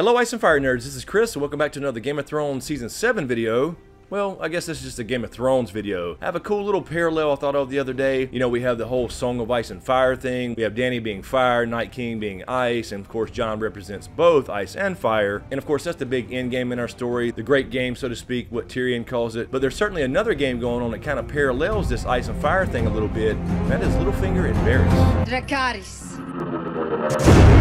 Hello Ice and Fire Nerds, this is Chris and welcome back to another Game of Thrones Season 7 video. Well, I guess this is just a Game of Thrones video. I have a cool little parallel I thought of the other day. You know, we have the whole Song of Ice and Fire thing. We have Danny being fire, Night King being ice, and of course Jon represents both ice and fire. And of course that's the big end game in our story, the great game so to speak, what Tyrion calls it. But there's certainly another game going on that kind of parallels this ice and fire thing a little bit. That is Littlefinger and Varys. Dracarys.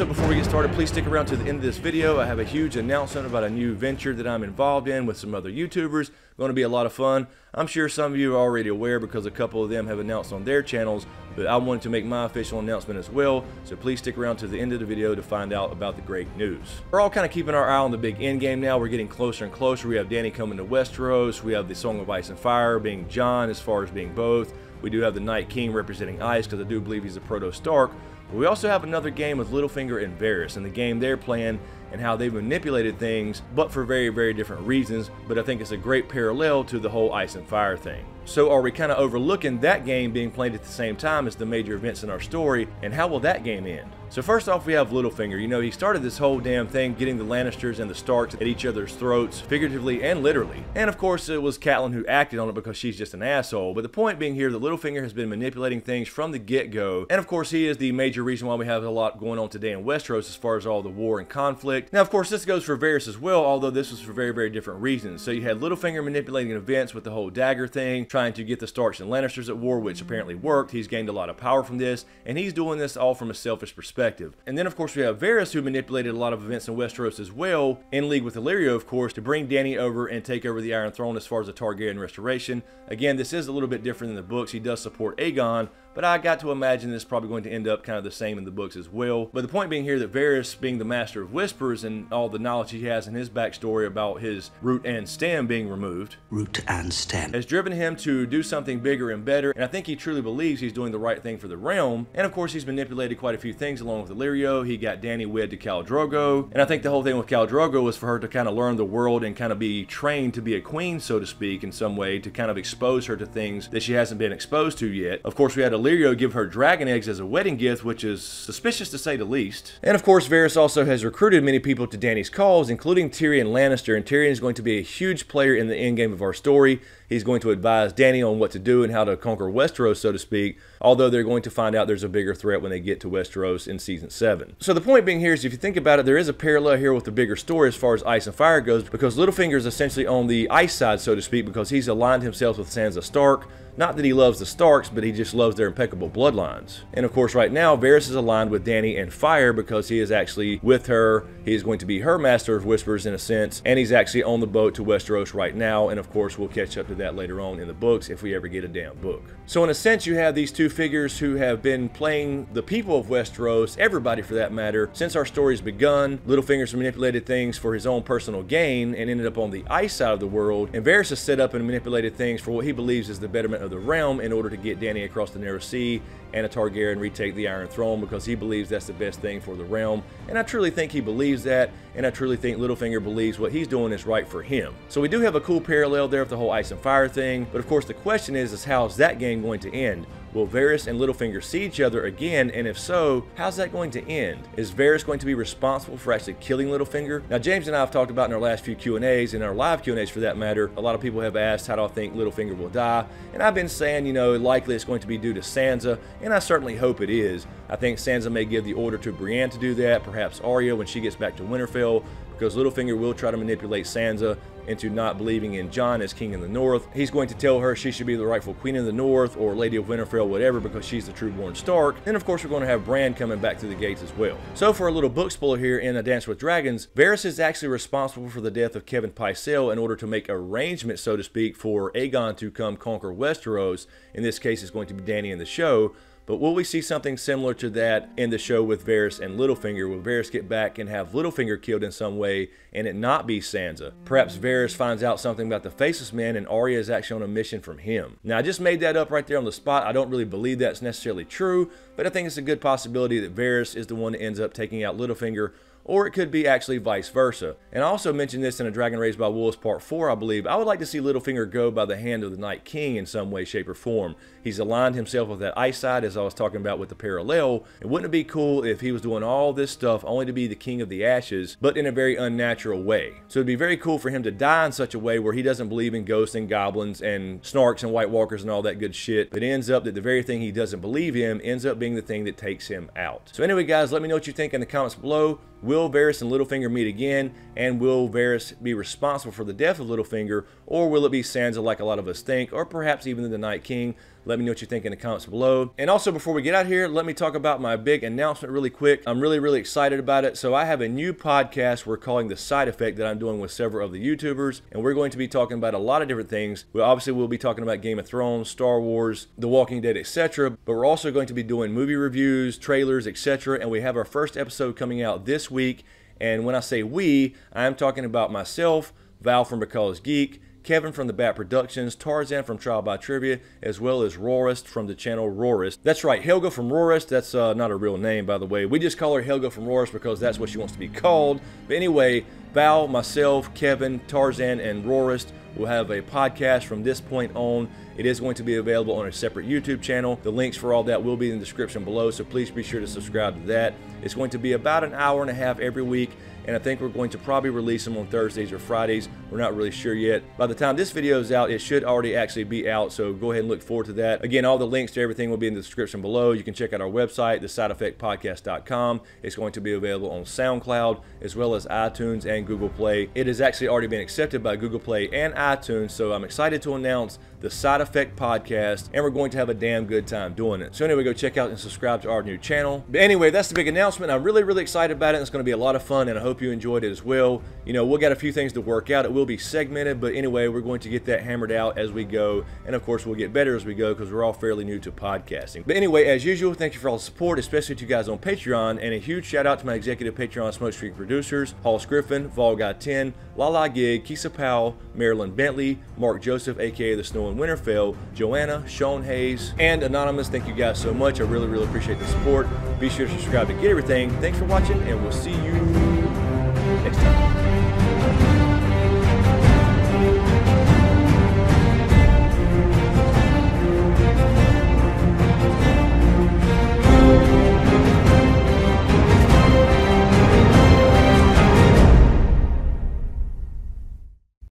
Also, before we get started, please stick around to the end of this video. I have a huge announcement about a new venture that I'm involved in with some other YouTubers. Going to be a lot of fun. I'm sure some of you are already aware because a couple of them have announced on their channels, but I wanted to make my official announcement as well, so please stick around to the end of the video to find out about the great news. We're all kind of keeping our eye on the big end game now. We're getting closer and closer. We have Danny coming to Westeros. We have the Song of Ice and Fire being Jon as far as being both. We do have the Night King representing Ice because I do believe he's a Proto Stark. We also have another game with Littlefinger and Varys, and the game they're playing and how they've manipulated things, but for very, very different reasons. But I think it's a great parallel to the whole Ice and Fire thing. So are we kind of overlooking that game being played at the same time as the major events in our story, and how will that game end? So first off, we have Littlefinger. You know, he started this whole damn thing getting the Lannisters and the Starks at each other's throats, figuratively and literally. And of course, it was Catelyn who acted on it because she's just an asshole. But the point being here that Littlefinger has been manipulating things from the get-go. And of course, he is the major reason why we have a lot going on today in Westeros as far as all the war and conflict. Now, of course, this goes for Varys as well, although this was for very, very different reasons. So you had Littlefinger manipulating events with the whole dagger thing, trying to get the Starks and Lannisters at war, which mm-hmm. apparently worked. He's gained a lot of power from this, and he's doing this all from a selfish perspective. And then, of course, we have Varys, who manipulated a lot of events in Westeros as well, in league with Illyrio, of course, to bring Danny over and take over the Iron Throne as far as the Targaryen restoration. Again, this is a little bit different than the books. He does support Aegon, but I got to imagine this is probably going to end up kind of the same in the books as well. But the point being here that Varys, being the master of whispers and all the knowledge he has in his backstory about his root and stem being removed, root and stem, has driven him to do something bigger and better. And I think he truly believes he's doing the right thing for the realm. And of course, he's manipulated quite a few things along with Illyrio. He got Danny wed to Khal Drogo, and I think the whole thing with Khal Drogo was for her to kind of learn the world and kind of be trained to be a queen, so to speak, in some way to kind of expose her to things that she hasn't been exposed to yet. Of course, we had Illyrio give her dragon eggs as a wedding gift, which is suspicious to say the least. And of course, Varys also has recruited many people to Danny's cause, including Tyrion Lannister, and Tyrion is going to be a huge player in the endgame of our story. He's going to advise Danny on what to do and how to conquer Westeros, so to speak, although they're going to find out there's a bigger threat when they get to Westeros in Season 7. So the point being here is if you think about it, there is a parallel here with the bigger story as far as Ice and Fire goes, because Littlefinger is essentially on the ice side, so to speak, because he's aligned himself with Sansa Stark, not that he loves the Starks, but he just loves their impeccable bloodlines. And of course, right now, Varys is aligned with Danny and Fire because he is actually with her. He is going to be her master of whispers in a sense, and he's actually on the boat to Westeros right now. And of course, we'll catch up to that later on in the books if we ever get a damn book. So in a sense, you have these two figures who have been playing the people of Westeros, everybody for that matter, since our story's begun. Littlefinger's manipulated things for his own personal gain and ended up on the ice side of the world, and Varys has set up and manipulated things for what he believes is the betterment of the realm in order to get Danny across the Narrow Sea and a Targaryen retake the Iron Throne because he believes that's the best thing for the realm. And I truly think he believes that, and I truly think Littlefinger believes what he's doing is right for him. So we do have a cool parallel there with the whole Ice and Fire thing, but of course the question is, is how's that game going to end? Will Varys and Littlefinger see each other again? And if so, how's that going to end? Is Varys going to be responsible for actually killing Littlefinger? Now, James and I have talked about in our last few Q&As, and our live Q&As for that matter, a lot of people have asked, how do I think Littlefinger will die? And I've been saying, you know, likely it's going to be due to Sansa, and I certainly hope it is. I think Sansa may give the order to Brienne to do that, perhaps Arya when she gets back to Winterfell, because Littlefinger will try to manipulate Sansa into not believing in Jon as king in the north. He's going to tell her she should be the rightful queen in the north or lady of Winterfell, whatever, because she's the true-born Stark. Then, of course, we're going to have Bran coming back through the gates as well. So, for a little book spoiler here in A Dance with Dragons, Varys is actually responsible for the death of Kevan Pycelle in order to make arrangements, so to speak, for Aegon to come conquer Westeros. In this case, it's going to be Danny in the show. But will we see something similar to that in the show with Varys and Littlefinger? Will Varys get back and have Littlefinger killed in some way and it not be Sansa? Perhaps Varys finds out something about the Faceless Man and Arya is actually on a mission from him. Now, I just made that up right there on the spot. I don't really believe that's necessarily true, but I think it's a good possibility that Varys is the one that ends up taking out Littlefinger or it could be actually vice versa. And I also mentioned this in a Dragon Raised by Wolves Part 4, I believe. I would like to see Littlefinger go by the hand of the Night King in some way, shape, or form. He's aligned himself with that ice side, as I was talking about with the parallel. And wouldn't it be cool if he was doing all this stuff only to be the King of the Ashes, but in a very unnatural way? So it'd be very cool for him to die in such a way where he doesn't believe in ghosts and goblins and snarks and white walkers and all that good shit, but ends up that the very thing he doesn't believe in ends up being the thing that takes him out. So anyway, guys, let me know what you think in the comments below. Will Varys and Littlefinger meet again? And will Varys be responsible for the death of Littlefinger? Or will it be Sansa like a lot of us think? Or perhaps even the Night King? Let me know what you think in the comments below. And also, before we get out here, let me talk about my big announcement really quick. I'm really, really excited about it. So I have a new podcast we're calling The Side Effect that I'm doing with several of the YouTubers. And we're going to be talking about a lot of different things. We obviously will be talking about Game of Thrones, Star Wars, The Walking Dead, etc. But we're also going to be doing movie reviews, trailers, etc. And we have our first episode coming out this week. And when I say we, I'm talking about myself, Val from Because Geek, Kevin from the Bat Productions, Tarzan from Trial by Trivia, as well as Rorist from the channel Rorist. That's right, Helga from Rorist. That's uh, not a real name, by the way. We just call her Helga from Rorist because that's what she wants to be called. But anyway, Val, myself, Kevin, Tarzan, and Rorist will have a podcast from this point on. It is going to be available on a separate YouTube channel. The links for all that will be in the description below, so please be sure to subscribe to that. It's going to be about an hour and a half every week and I think we're going to probably release them on Thursdays or Fridays. We're not really sure yet. By the time this video is out, it should already actually be out, so go ahead and look forward to that. Again, all the links to everything will be in the description below. You can check out our website, thesideeffectpodcast.com. It's going to be available on SoundCloud as well as iTunes and Google Play. It has actually already been accepted by Google Play and iTunes, so I'm excited to announce the Side Effect Podcast, and we're going to have a damn good time doing it. So anyway, go check out and subscribe to our new channel. But anyway, that's the big announcement. I'm really, really excited about it. It's going to be a lot of fun, and I hope you enjoyed it as well. You know, we'll got a few things to work out. It will be segmented, but anyway, we're going to get that hammered out as we go, and of course, we'll get better as we go because we're all fairly new to podcasting. But anyway, as usual, thank you for all the support, especially to you guys on Patreon, and a huge shout out to my executive Patreon Smokescreen producers, Paul Griffin, Vol Guy 10, Lala Gig, Kisa Powell, Marilyn Bentley, Mark Joseph, aka the Snow and Winterfell, Joanna, Sean Hayes, and Anonymous. Thank you guys so much. I really, really appreciate the support. Be sure to subscribe to get everything. Thanks for watching, and we'll see you